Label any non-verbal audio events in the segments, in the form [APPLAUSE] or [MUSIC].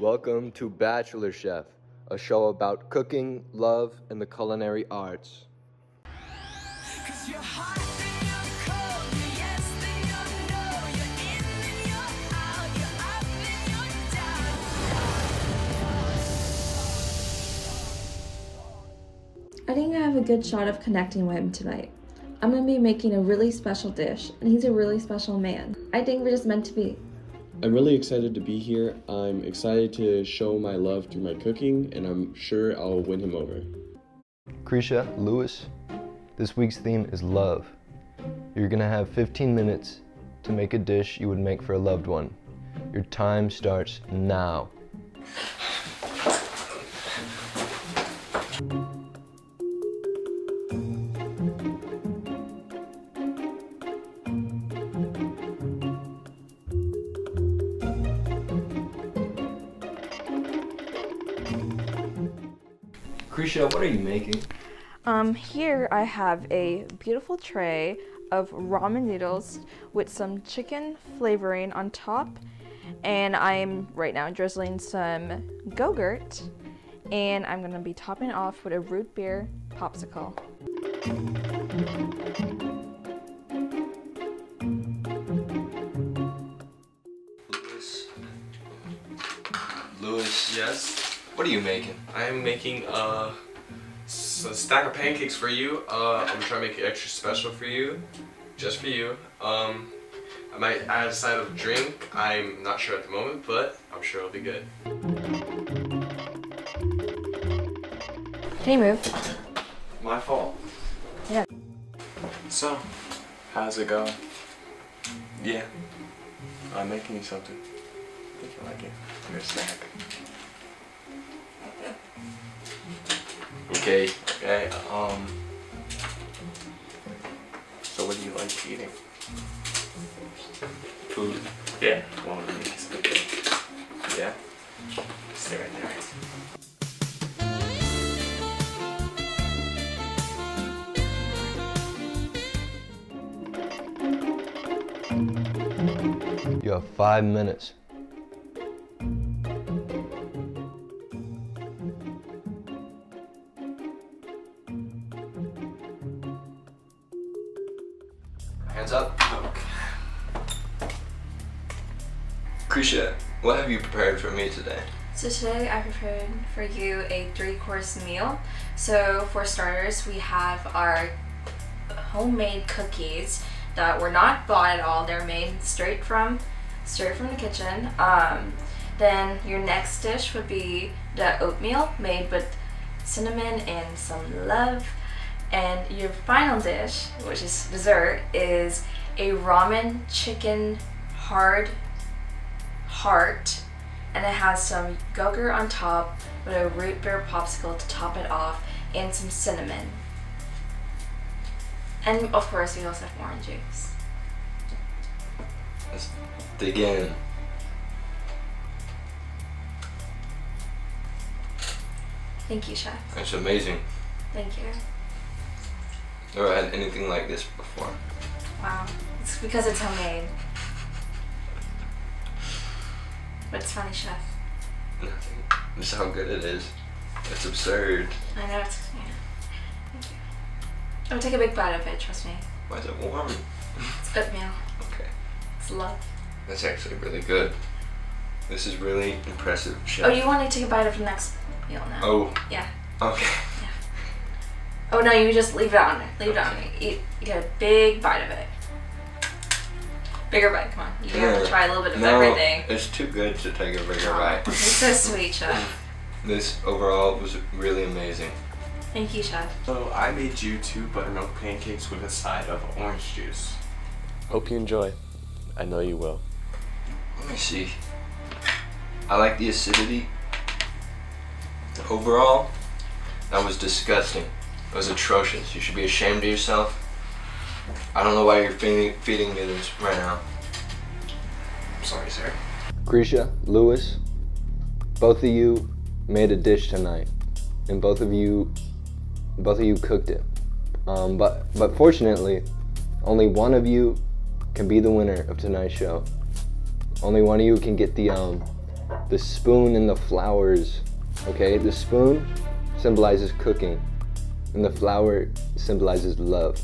Welcome to Bachelor Chef, a show about cooking, love, and the culinary arts. I think I have a good shot of connecting with him tonight. I'm gonna be making a really special dish, and he's a really special man. I think we're just meant to be. I'm really excited to be here. I'm excited to show my love through my cooking, and I'm sure I'll win him over. Krisha, Lewis, this week's theme is love. You're gonna have 15 minutes to make a dish you would make for a loved one. Your time starts now. What are you making? Um, here I have a beautiful tray of ramen noodles with some chicken flavoring on top, and I'm right now drizzling some Go-Gurt, and I'm gonna be topping off with a root beer popsicle. What are you making? I am making uh, s- a stack of pancakes for you. Uh, I'm trying to make it extra special for you, just for you. Um, I might add a side of drink. I'm not sure at the moment, but I'm sure it'll be good. Can you move? My fault. Yeah. So, how's it going? Yeah, I'm making you something. I think you like it. Your snack. Okay, Okay. Um. So, what do you like eating? food. Yeah. Well, let me get some food. Yeah. Stay right there. You have five minutes. Today? So today I prepared for you a three-course meal. So for starters, we have our homemade cookies that were not bought at all. They're made straight from straight from the kitchen. Um, then your next dish would be the oatmeal made with cinnamon and some love. And your final dish, which is dessert, is a ramen chicken hard heart and it has some Go-Gurt on top with a root beer popsicle to top it off and some cinnamon. And of course we also have orange juice. Let's dig in. Thank you, chef. It's amazing. Thank you. Never had anything like this before. Wow. It's because it's homemade. But it's funny, chef. [LAUGHS] Nothing. Just how good it is. It's absurd. I know it's yeah. Thank you. Would take a big bite of it, trust me. Why is it warm? It's oatmeal. Okay. It's love. That's actually really good. This is really impressive, chef. Oh, you want to take a bite of the next meal now? Oh, Yeah. okay. Yeah. Oh no, you just leave it on. Leave it on. Eat, get a big bite of it. Bigger bite, come on. You have to try a little bit of no, everything. it's too good to take a bigger Aw, bite. You're so sweet, chef. [LAUGHS] This overall was really amazing. Thank you, chef. So, I made you two buttermilk pancakes with a side of orange juice. Hope you enjoy. I know you will. Let me see. I like the acidity. Overall, that was disgusting. It was atrocious. You should be ashamed of yourself. I don't know why you're feeding, feeding me this right now. I'm sorry, sir. Grisha, Lewis, both of you made a dish tonight, and both of you, both of you cooked it. Um, but but fortunately, only one of you can be the winner of tonight's show. Only one of you can get the um the spoon and the flowers. Okay, the spoon symbolizes cooking, and the flower symbolizes love.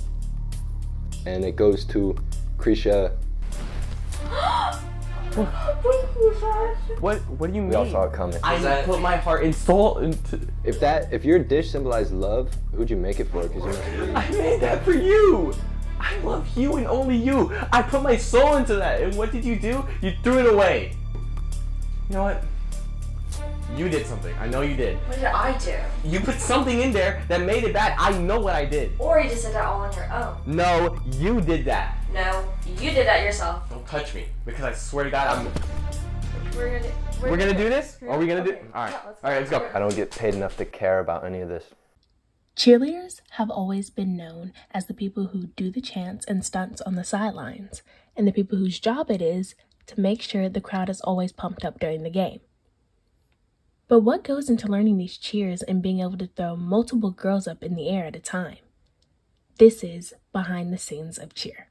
And it goes to Krisha. [GASPS] What What do you mean? We all saw it coming. I that- put my heart and soul into. If that, if your dish symbolized love, who'd you make it for? Because you must I made that for you. I love you and only you. I put my soul into that, and what did you do? You threw it away. You know what? You did something. I know you did. What did I do? You put something in there that made it bad. I know what I did. Or you just did that all on your own? No, you did that. No, you did that yourself. Don't touch me, because I swear to God, I'm. We're gonna. We're gonna do this. Are we gonna do? All right. Yeah, all right. Let's go. I don't get paid enough to care about any of this. Cheerleaders have always been known as the people who do the chants and stunts on the sidelines, and the people whose job it is to make sure the crowd is always pumped up during the game. But what goes into learning these cheers and being able to throw multiple girls up in the air at a time? This is behind the scenes of cheer.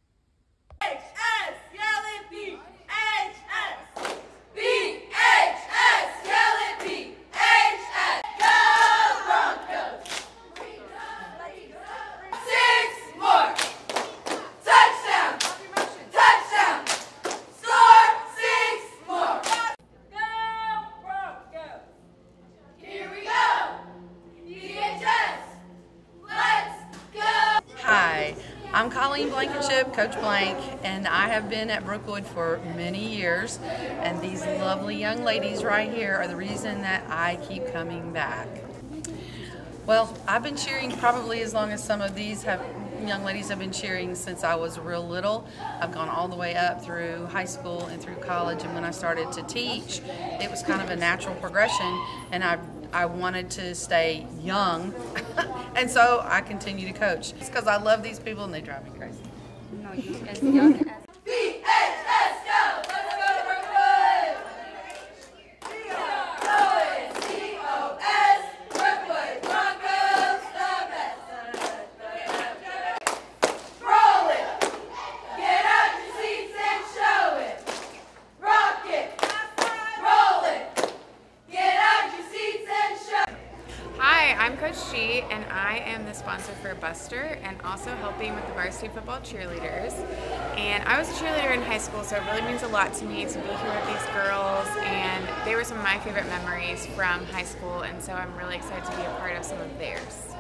Coach Blank, and I have been at Brookwood for many years. And these lovely young ladies right here are the reason that I keep coming back. Well, I've been cheering probably as long as some of these have young ladies have been cheering since I was real little. I've gone all the way up through high school and through college, and when I started to teach, it was kind of a natural progression, and I I wanted to stay young, [LAUGHS] and so I continue to coach. It's because I love these people and they drive me crazy. Dank. Ja, I'm Coach G, and I am the sponsor for Buster and also helping with the varsity football cheerleaders. And I was a cheerleader in high school, so it really means a lot to me to be here with these girls. And they were some of my favorite memories from high school, and so I'm really excited to be a part of some of theirs.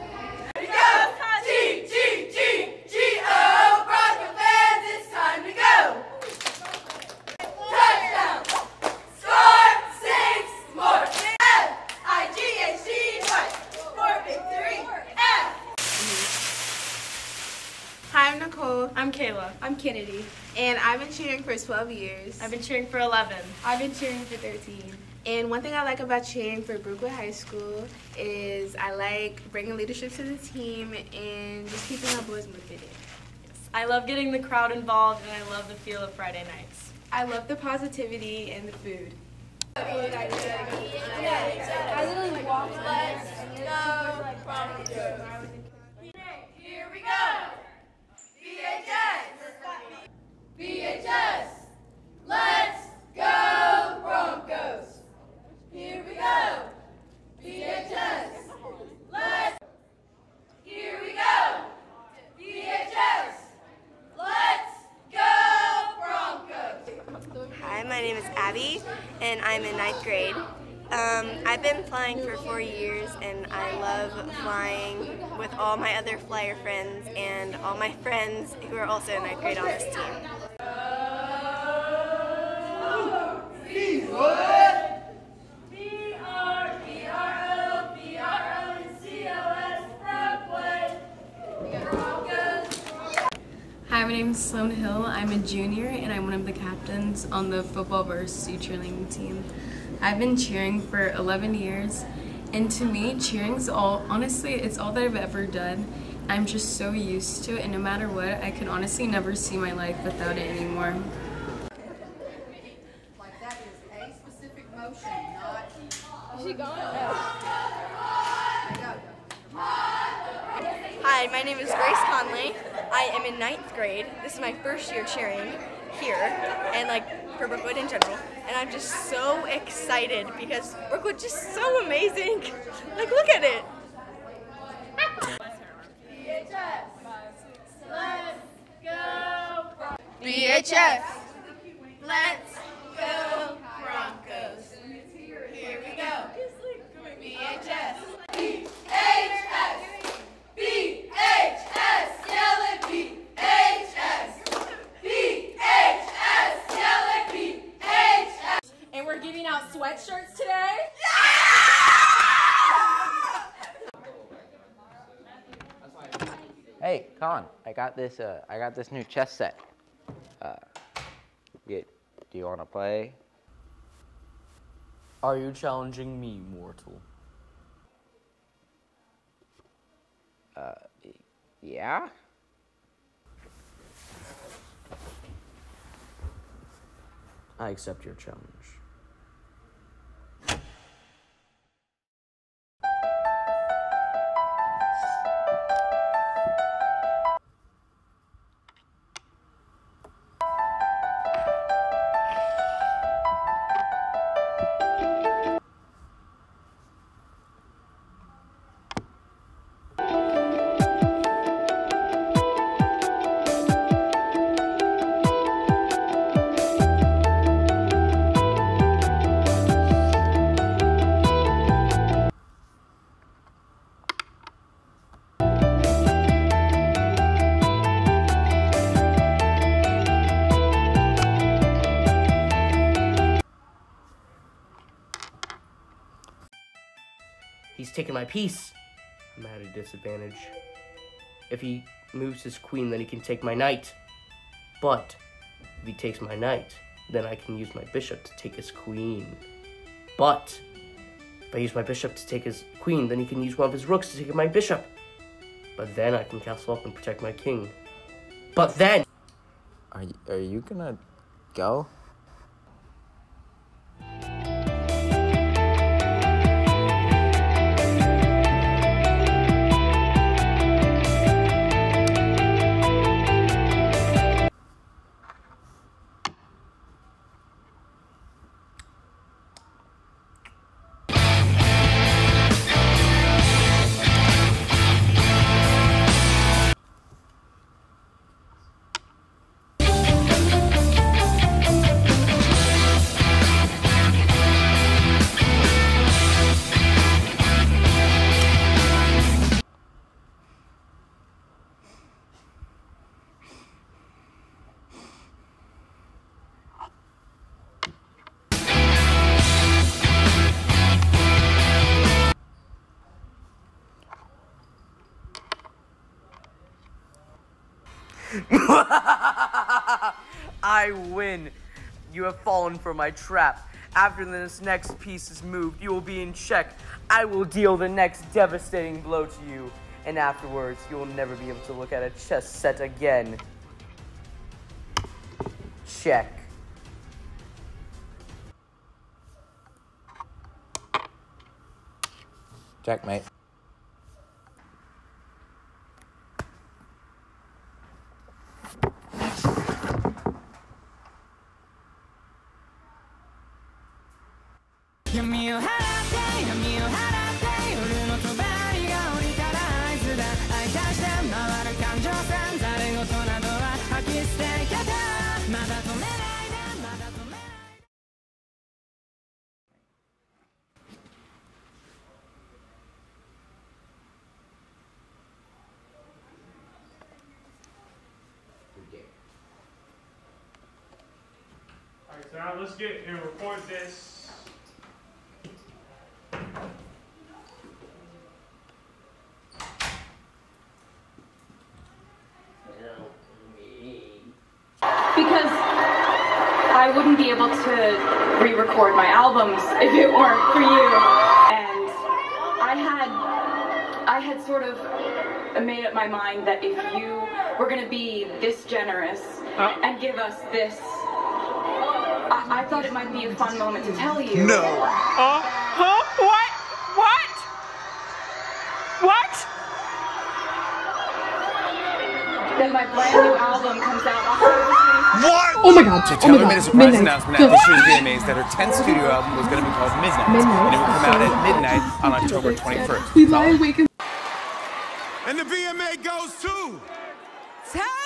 Nicole. I'm Kayla. I'm Kennedy. And I've been cheering for 12 years. I've been cheering for 11. I've been cheering for 13. And one thing I like about cheering for Brookwood High School is I like bringing leadership to the team and just keeping our boys motivated. I love getting the crowd involved and I love the feel of Friday nights. I love the positivity and the food. I literally walked all my friends who are also in ninth grade on this team. Hi, my name is Sloan Hill. I'm a junior and I'm one of the captains on the football varsity cheerleading team. I've been cheering for 11 years and to me cheering's all honestly it's all that I've ever done. I'm just so used to it and no matter what I can honestly never see my life without it anymore. Like that is a specific motion, not. Is she gone? Hi, my name is Grace Conley. I am in ninth grade. This is my first year cheering here and like for Brookwood in general. And I'm just so excited because Brookwood just so amazing. [LAUGHS] Like look at it. BHS. Let's go Broncos. Here we go. BHS. BHS. BHS. Yell it BHS. BHS. Yell it BHS. And we're giving out sweatshirts today. Hey, Colin, I got this. Uh, I got this new chess set. Uh, yeah, do you want to play? Are you challenging me, mortal? Uh, yeah. I accept your challenge. Taking my piece. I'm at a disadvantage. If he moves his queen, then he can take my knight. But if he takes my knight, then I can use my bishop to take his queen. But if I use my bishop to take his queen, then he can use one of his rooks to take my bishop. But then I can castle up and protect my king. But then Are are you gonna go? I win. You have fallen for my trap. After this next piece is moved, you will be in check. I will deal the next devastating blow to you, and afterwards, you will never be able to look at a chess set again. Check. Checkmate. Now let's get and record this. because I wouldn't be able to re-record my albums if it weren't for you. And I had I had sort of made up my mind that if you were going to be this generous uh. and give us this, I, I thought it might be a fun moment to tell you. No. Uh, huh? What? What? What? Then my brand new album comes out October 24th. What? Oh my god. So Oh Taylor my made a God. surprise Midnight. announcement Go. at this year's VMAs that her 10th studio album was going to be called Midnight, Midnight. and it would come out at midnight on October 21st. We lie awake and And the VMA goes to Taylor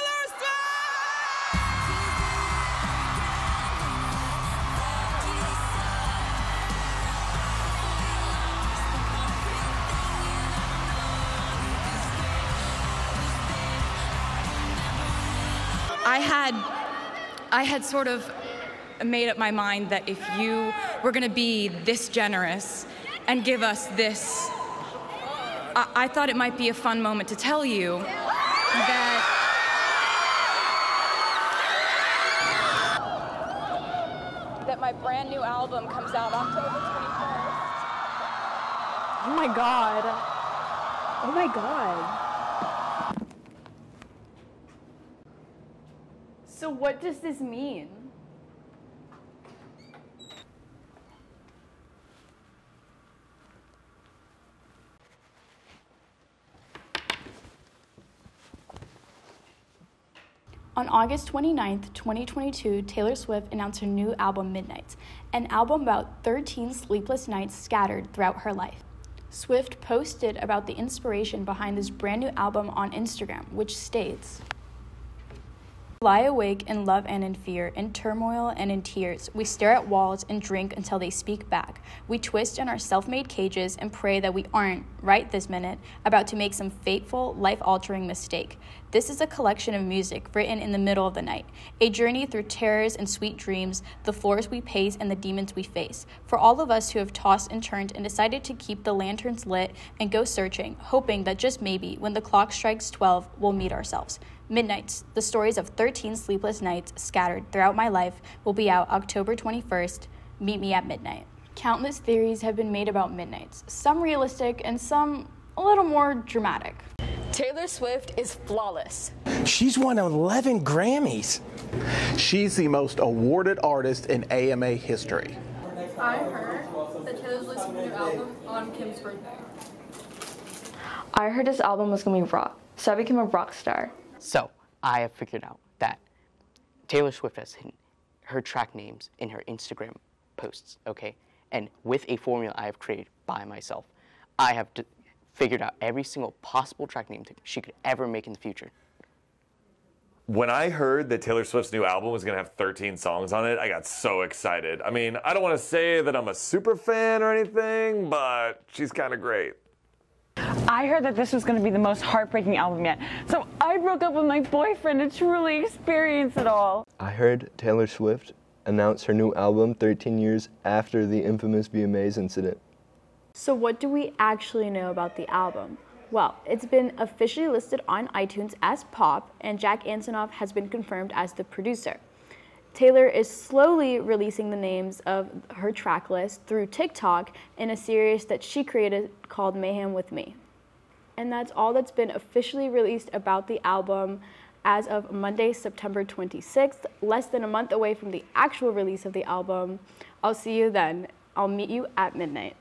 I had I had sort of made up my mind that if you were going to be this generous and give us this I, I thought it might be a fun moment to tell you that that my brand new album comes out October 21st. Oh my god. Oh my god. So what does this mean? On August 29, 2022, Taylor Swift announced her new album Midnights, an album about 13 sleepless nights scattered throughout her life. Swift posted about the inspiration behind this brand new album on Instagram, which states Lie awake in love and in fear, in turmoil and in tears. We stare at walls and drink until they speak back. We twist in our self made cages and pray that we aren't, right this minute, about to make some fateful, life altering mistake. This is a collection of music written in the middle of the night, a journey through terrors and sweet dreams, the floors we pace and the demons we face. For all of us who have tossed and turned and decided to keep the lanterns lit and go searching, hoping that just maybe, when the clock strikes 12, we'll meet ourselves. Midnights, the stories of 13 sleepless nights scattered throughout my life, will be out October 21st. Meet me at midnight. Countless theories have been made about midnights, some realistic and some a little more dramatic. Taylor Swift is flawless. She's won 11 Grammys. She's the most awarded artist in AMA history. I heard that Taylor's releasing a new album on Kim's birthday. I heard this album was gonna be rock, so I became a rock star. So, I have figured out that Taylor Swift has hidden her track names in her Instagram posts, okay? And with a formula I have created by myself, I have figured out every single possible track name she could ever make in the future. When I heard that Taylor Swift's new album was going to have 13 songs on it, I got so excited. I mean, I don't want to say that I'm a super fan or anything, but she's kind of great. I heard that this was going to be the most heartbreaking album yet. So I broke up with my boyfriend to truly experience it all. I heard Taylor Swift announce her new album 13 years after the infamous VMAs incident. So, what do we actually know about the album? Well, it's been officially listed on iTunes as pop, and Jack Antonoff has been confirmed as the producer. Taylor is slowly releasing the names of her track list through TikTok in a series that she created called Mayhem with Me. And that's all that's been officially released about the album as of Monday, September 26th, less than a month away from the actual release of the album. I'll see you then. I'll meet you at midnight.